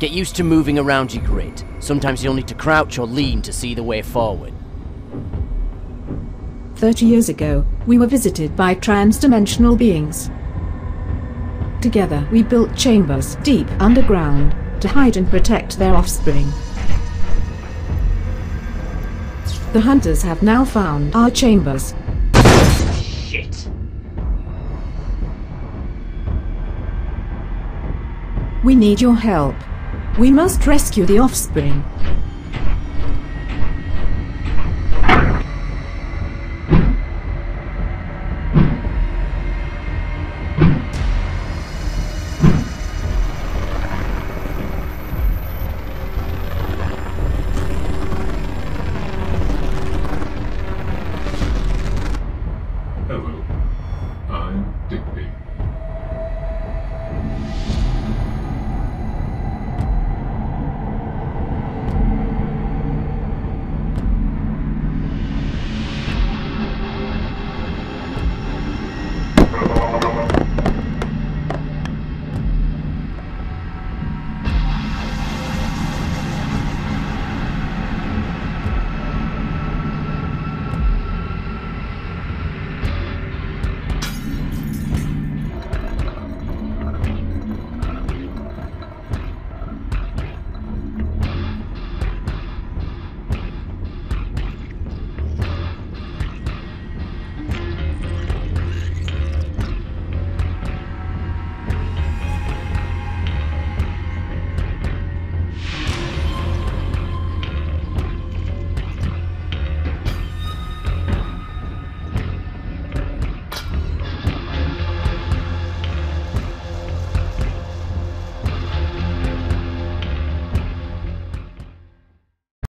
Get used to moving around your grid. Sometimes you'll need to crouch or lean to see the way forward. Thirty years ago, we were visited by trans-dimensional beings. Together, we built chambers deep underground to hide and protect their offspring. The hunters have now found our chambers. Shit. We need your help. We must rescue the offspring.